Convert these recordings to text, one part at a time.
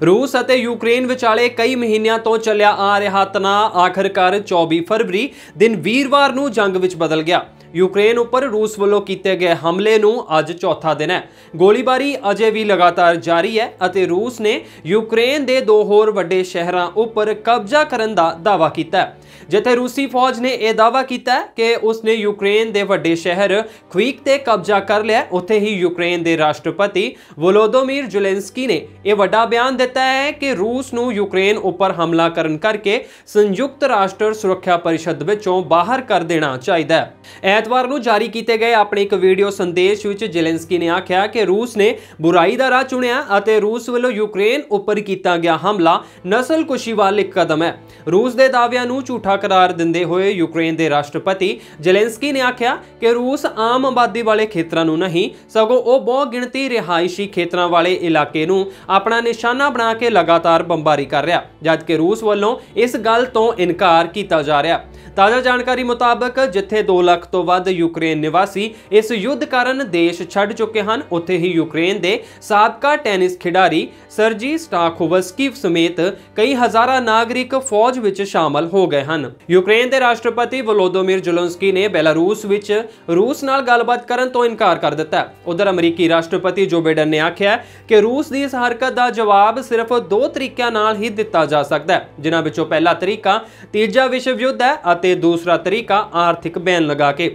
ਰੂਸ ਅਤੇ ਯੂਕਰੇਨ ਵਿਚਾਲੇ ਕਈ ਮਹੀਨਿਆਂ ਤੋਂ ਚੱਲਿਆ ਆ ਰਿਹਾ ਤਣਾਅ। ਆਖਰਕਾਰ 24 ਫਰਵਰੀ ਦਿਨ ਵੀਰਵਾਰ ਨੂੰ ਜੰਗ ਵਿੱਚ ਬਦਲ ਗਿਆ। ਯੂਕਰੇਨ ਉੱਪਰ ਰੂਸ ਵੱਲੋਂ ਕੀਤੇ ਗਏ ਹਮਲੇ ਨੂੰ ਅੱਜ ਚੌਥਾ ਦਿਨ ਹੈ। ਗੋਲੀਬਾਰੀ ਅਜੇ ਵੀ ਲਗਾਤਾਰ ਜਾਰੀ ਹੈ ਅਤੇ ਰੂਸ ਨੇ ਯੂਕਰੇਨ ਦੇ ਦੋ ਹੋਰ ਵੱਡੇ ਸ਼ਹਿਰਾਂ ਉੱਪਰ ਕਬਜ਼ਾ ਕਰਨ ਦਾ ਦਾਅਵਾ ਕੀਤਾ ਹੈ। ਜਿੱਥੇ ਰੂਸੀ ਫੌਜ ਨੇ ਇਹ ਦਾਅਵਾ ਕੀਤਾ ਹੈ ਕਿ ਉਸਨੇ ਯੂਕਰੇਨ ਦੇ ਵੱਡੇ ਸ਼ਹਿਰ ਖਵੀਕ ਤੇ ਕਬਜ਼ਾ ਕਰ ਲਿਆ ਉੱਥੇ ਹੀ ਯੂਕਰੇਨ ਦੇ ਰਾਸ਼ਟਰਪਤੀ ਵੋਲੋਦੋਮੀਰ ਜ਼ੈਲੈਂਸਕੀ ਨੇ ਇਹ ਵੱਡਾ ਬਿਆਨ ਦਿੱਤਾ ਹੈ ਕਿ ਰੂਸ ਨੂੰ ਯੂਕਰੇਨ ਉੱਪਰ ਹਮਲਾ ਕਰਨ ਕਰਕੇ ਸੰਯੁਕਤ ਰਾਸ਼ਟਰ ਸੁਰੱਖਿਆ ਪਰਿਸ਼ਦ ਵਿੱਚੋਂ ਬਾਹਰ ਕਰ ਦੇਣਾ ਚਾਹੀਦਾ ਹੈ। ਐਤਵਾਰ ਨੂੰ ਜਾਰੀ ਕੀਤੇ ਗਏ ਆਪਣੇ ਇੱਕ ਵੀਡੀਓ ਸੰਦੇਸ਼ ਵਿੱਚ ਜ਼ੈਲੈਂਸਕੀ ਨੇ ਆਖਿਆ ਕਿ ਰੂਸ ਨੇ ਬੁਰਾਈ ਦਾ ਰਾਹ ਚੁਣਿਆ ਅਤੇ ਰੂਸ ਵੱਲੋਂ ਯੂਕਰੇਨ ਉੱਪਰ ਕੀਤਾ ਗਿਆ ਹਮਲਾ ਨਸਲਕੁਸ਼ੀ ਵੱਲ ਇੱਕ ਕਦਮ ਹੈ। ਰੂਸ ਦੇ ਦਾਅਵਿਆਂ ਨੂੰ ਝੂਠਾ ਕਰਾਰ ਦਿੰਦੇ ਹੋਏ ਯੂਕਰੇਨ ਦੇ ਰਾਸ਼ਟਰਪਤੀ ਜ਼ੈਲੈਂਸਕੀ ਨੇ ਆਖਿਆ ਕਿ ਰੂਸ ਆਮ ਆਬਾਦੀ ਵਾਲੇ ਖੇਤਰਾਂ ਨੂੰ ਨਹੀਂ, ਸਗੋਂ ਉਹ ਬਹੁ ਗਿਣਤੀ ਰਿਹਾਇਸ਼ੀ ਖੇਤਰਾਂ ਵਾਲੇ ਇਲਾਕੇ ਨੂੰ ਆਪਣਾ ਨਿਸ਼ਾਨਾ ਬਣਾ ਕੇ ਲਗਾਤਾਰ ਬੰਬਾਰੀ ਕਰ ਰਿਹਾ, ਜਦਕਿ ਰੂਸ ਵੱਲੋਂ ਇਸ ਗੱਲ ਤੋਂ ਇਨਕਾਰ ਕੀਤਾ ਜਾ ਰਿਹਾ। ਤਾਜ਼ਾ ਜਾਣਕਾਰੀ ਮੁਤਾਬਕ, ਜਿੱਥੇ 2 ਲੱਖ ਤੋਂ ਵੱਧ ਯੂਕਰੇਨ ਨਿਵਾਸੀ ਇਸ ਯੁੱਧ ਕਾਰਨ ਦੇਸ਼ ਛੱਡ ਚੁੱਕੇ ਹਨ। ਉੱਥੇ ਹੀ ਯੂਕਰੇਨ ਦੇ ਸਾਬਕਾ ਟੈਨਿਸ ਖਿਡਾਰੀ ਸਰਜੀ ਸਟਾਖੋਵਸਕੀ ਸਮੇਤ ਕਈ ਹਜ਼ਾਰਾਂ ਨਾਗਰਿਕ ਫੌਜ ਵਿੱਚ ਸ਼ਾਮਲ ਹੋ ਗਏ ਹਨ। ਯੂਕਰੇਨ ਦੇ ਰਾਸ਼ਟਰਪਤੀ ਵਲੋਦੋਮੀਰ ਜ਼ੈਲੈਂਸਕੀ ਨੇ ਬੈਲਾਰੂਸ ਵਿੱਚ ਰੂਸ ਨਾਲ ਗੱਲਬਾਤ ਕਰਨ ਤੋਂ ਇਨਕਾਰ ਕਰ ਦਿੱਤਾ। ਉਧਰ ਅਮਰੀਕੀ ਰਾਸ਼ਟਰਪਤੀ ਜੋ ਬਾਈਡਨ ਨੇ ਆਖਿਆ ਕਿ ਰੂਸ ਦੀ ਇਸ ਹਰਕਤ ਦਾ ਜਵਾਬ ਸਿਰਫ ਦੋ ਤਰੀਕਿਆਂ ਨਾਲ ਹੀ ਦਿੱਤਾ ਜਾ ਸਕਦਾ ਹੈ, ਜਿਨ੍ਹਾਂ ਵਿੱਚੋਂ ਪਹਿਲਾ ਤਰੀਕਾ ਤੀਜਾ ਵਿਸ਼ਵ ਯੁੱਧ ਹੈ ਅਤੇ ਦੂਸਰਾ ਤਰੀਕਾ ਆਰਥਿਕ ਬੈਨ ਲਗਾ ਕੇ।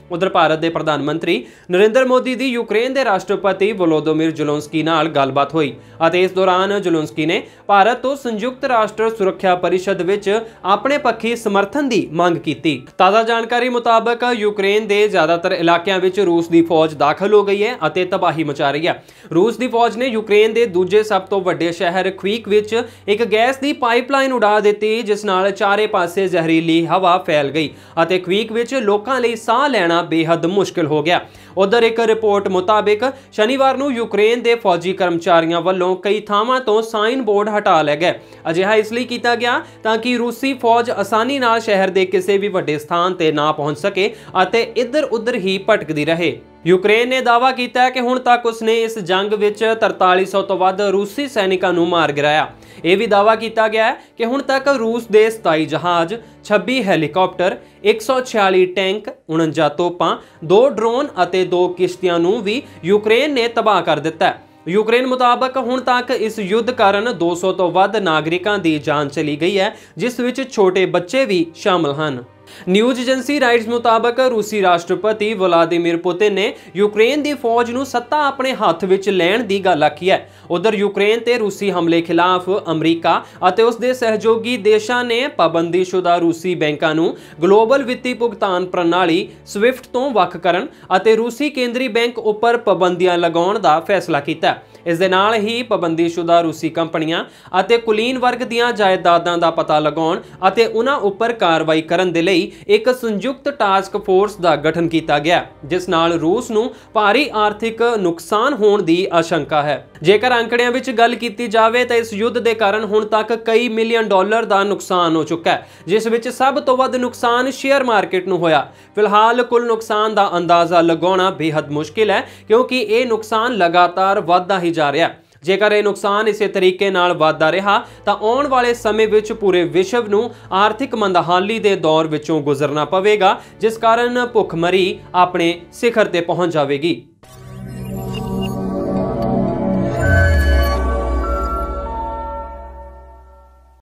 ਉਧਰ ਭਾਰਤ ਦੇ ਪ੍ਰਧਾਨ ਮੰਤਰੀ ਨਰਿੰਦਰ ਮੋਦੀ ਦੀ ਯੂਕਰੇਨ ਦੇ ਰਾਸ਼ਟਰਪਤੀ ਵੋਲੋਦੋਮੀਰ ਜ਼ੈਲੈਂਸਕੀ ਨਾਲ ਗੱਲਬਾਤ ਹੋਈ ਅਤੇ ਇਸ ਦੌਰਾਨ ਜ਼ੈਲੈਂਸਕੀ ਨੇ ਭਾਰਤ ਤੋਂ ਸੰਯੁਕਤ ਰਾਸ਼ਟਰ ਸੁਰੱਖਿਆ ਪਰਿਸ਼ਦ ਵਿੱਚ ਆਪਣੇ ਪੱਖੀ ਸਮਰਥਨ ਦੀ ਮੰਗ ਕੀਤੀ। ਤਾਜ਼ਾ ਜਾਣਕਾਰੀ ਮੁਤਾਬਕ ਯੂਕਰੇਨ ਦੇ ਜ਼ਿਆਦਾਤਰ ਇਲਾਕਿਆਂ ਵਿੱਚ ਰੂਸ ਦੀ ਫੌਜ ਦਾਖਲ ਹੋ ਗਈ ਹੈ ਅਤੇ ਤਬਾਹੀ ਮਚਾ ਰਹੀ ਹੈ। ਰੂਸ ਦੀ ਫੌਜ ਨੇ ਯੂਕਰੇਨ ਦੇ ਦੂਜੇ ਸਭ ਤੋਂ ਵੱਡੇ ਸ਼ਹਿਰ ਖਵੀਕ ਵਿੱਚ ਇੱਕ ਗੈਸ ਦੀ ਪਾਈਪਲਾਈਨ ਉਡਾ ਦਿੱਤੀ, ਜਿਸ ਨਾਲ ਚਾਰੇ ਪਾਸੇ ਜ਼ਹਿਰੀਲੀ ਹਵਾ ਫੈਲ ਗਈ ਅਤੇ ਖਵੀਕ ਵਿੱਚ ਲੋਕਾਂ ਲਈ ਸਾਹ ਲੈਣਾ ਬੇहद ਮੁਸ਼ਕਲ ਹੋ ਗਿਆ। ਉਧਰ ਇੱਕ ਰਿਪੋਰਟ ਮੁਤਾਬਕ ਸ਼ਨੀਵਾਰ ਨੂੰ ਯੂਕਰੇਨ ਦੇ ਫੌਜੀ ਕਰਮਚਾਰੀਆਂ ਵੱਲੋਂ ਕਈ ਥਾਵਾਂ ਤੋਂ ਸਾਈਨ ਬੋਰਡ ਹਟਾ ਲਏ ਗਏ। ਅਜਿਹਾ ਇਸ ਲਈ ਕੀਤਾ ਗਿਆ ਤਾਂ ਕਿ ਰੂਸੀ ਫੌਜ ਆਸਾਨੀ ਨਾਲ ਸ਼ਹਿਰ ਦੇ ਕਿਸੇ ਵੀ ਵੱਡੇ ਸਥਾਨ ਤੇ ਨਾ ਪਹੁੰਚ ਸਕੇ ਅਤੇ ਇੱਧਰ-ਉੱਧਰ ਹੀ ਭਟਕਦੀ ਰਹੇ। ਯੂਕਰੇਨ ਨੇ ਦਾਅਵਾ ਕੀਤਾ ਹੈ ਕਿ ਹੁਣ ਤੱਕ ਉਸਨੇ ਇਸ ਜੰਗ ਵਿੱਚ 4300 ਤੋਂ ਵੱਧ ਰੂਸੀ ਸੈਨਿਕਾਂ ਨੂੰ ਮਾਰ ਗਿਰਾਇਆ। ਇਹ ਵੀ ਦਾਅਵਾ ਕੀਤਾ ਗਿਆ ਹੈ ਕਿ ਹੁਣ ਤੱਕ ਰੂਸ ਦੇ 27 ਜਹਾਜ਼ 26 ਹੈਲੀਕਾਪਟਰ 146 ਟੈਂਕ 49 ਤੋਪਾਂ 2 ਡਰੋਨ ਅਤੇ 2 ਕਿਸ਼ਤੀਆਂ ਨੂੰ ਵੀ ਯੂਕਰੇਨ ਨੇ ਤਬਾਹ ਕਰ ਦਿੱਤਾ ਹੈ। ਯੂਕਰੇਨ ਮੁਤਾਬਕ ਹੁਣ ਤੱਕ ਇਸ ਯੁੱਧ ਕਾਰਨ 200 ਤੋਂ ਵੱਧ ਨਾਗਰਿਕਾਂ ਦੀ ਜਾਨ ਚਲੀ ਗਈ ਹੈ, ਜਿਸ ਵਿੱਚ ਛੋਟੇ ਬੱਚੇ ਵੀ ਸ਼ਾਮਲ ਹਨ। ਨਿਊਜ਼ ਏਜੰਸੀ ਰਾਈਟਸ ਮੁਤਾਬਕ ਰੂਸੀ ਰਾਸ਼ਟਰਪਤੀ ਵਲਾਦੀਮੀਰ ਪੁਤਿਨ ਨੇ ਯੂਕਰੇਨ ਦੀ ਫੌਜ ਨੂੰ ਸੱਤਾ ਆਪਣੇ ਹੱਥ ਵਿੱਚ ਲੈਣ ਦੀ ਗੱਲ ਆਖੀ ਹੈ। ਉਧਰ ਯੂਕਰੇਨ ਤੇ ਰੂਸੀ ਹਮਲੇ ਖਿਲਾਫ ਅਮਰੀਕਾ ਅਤੇ ਉਸ ਦੇ ਸਹਿਯੋਗੀ ਦੇਸ਼ਾਂ ਨੇ ਪਾਬੰਦੀਸ਼ੁਦਾ ਰੂਸੀ ਬੈਂਕਾਂ ਨੂੰ ਗਲੋਬਲ ਵਿੱਤੀ ਭੁਗਤਾਨ ਪ੍ਰਣਾਲੀ ਸਵਿਫਟ ਤੋਂ ਵੱਖ ਕਰਨ ਅਤੇ ਰੂਸੀ ਕੇਂਦਰੀ ਬੈਂਕ ਉੱਪਰ ਪਾਬੰਦੀਆਂ ਲਗਾਉਣ ਦਾ ਫੈਸਲਾ ਕੀਤਾ ਇਸ ਦੇ ਨਾਲ ਹੀ ਪਾਬੰਦੀਸ਼ੁਦਾ ਰੂਸੀ ਕੰਪਨੀਆਂ ਅਤੇ ਕੁਲੀਨ ਵਰਗ ਦੀਆਂ ਜਾਇਦਾਦਾਂ ਦਾ ਪਤਾ ਲਗਾਉਣ ਅਤੇ ਉਹਨਾਂ ਉੱਪਰ ਕਾਰਵਾਈ ਕਰਨ ਦੇ ਲਈ ਲਈ ਇੱਕ ਸੰਯੁਕਤ ਟਾਸਕ ਫੋਰਸ ਦਾ ਗਠਨ ਕੀਤਾ ਗਿਆ, ਜਿਸ ਨਾਲ ਰੂਸ ਨੂੰ ਭਾਰੀ ਆਰਥਿਕ ਨੁਕਸਾਨ ਹੋਣ ਦੀ ਆਸ਼ੰਕਾ ਹੈ। ਜੇਕਰ ਅੰਕੜਿਆਂ ਵਿੱਚ ਗੱਲ ਕੀਤੀ ਜਾਵੇ ਤਾਂ ਇਸ ਯੁੱਧ ਦੇ ਕਾਰਨ ਹੁਣ ਤੱਕ ਕਈ ਮਿਲੀਅਨ ਡਾਲਰ ਦਾ ਨੁਕਸਾਨ ਹੋ ਚੁੱਕਾ ਹੈ, ਜਿਸ ਵਿੱਚ ਸਭ ਤੋਂ ਵੱਧ ਨੁਕਸਾਨ ਸ਼ੇਅਰ ਮਾਰਕੀਟ ਨੂੰ ਹੋਇਆ। ਫਿਲਹਾਲ ਕੁੱਲ ਨੁਕਸਾਨ ਦਾ ਅੰਦਾਜ਼ਾ ਲਗਾਉਣਾ ਬੇहद ਮੁਸ਼ਕਿਲ ਹੈ, ਕਿਉਂਕਿ ਇਹ ਨੁਕਸਾਨ ਲਗਾਤਾਰ ਵਧਦਾ ਹੀ ਜਾ ਰਿਹਾ ਹੈ। ਜੇਕਰ ਇਹ ਨੁਕਸਾਨ ਇਸੇ ਤਰੀਕੇ ਨਾਲ ਵਧਦਾ ਰਿਹਾ, ਤਾਂ ਆਉਣ ਵਾਲੇ ਸਮੇਂ ਵਿੱਚ ਪੂਰੇ ਵਿਸ਼ਵ ਨੂੰ ਆਰਥਿਕ ਮੰਦਹਾਲੀ ਦੇ ਦੌਰ ਵਿੱਚੋਂ ਗੁਜ਼ਰਨਾ ਪਵੇਗਾ, ਜਿਸ ਕਾਰਨ ਭੁੱਖਮਰੀ ਆਪਣੇ ਸਿਖਰ ਤੇ ਪਹੁੰਚ ਜਾਵੇਗੀ।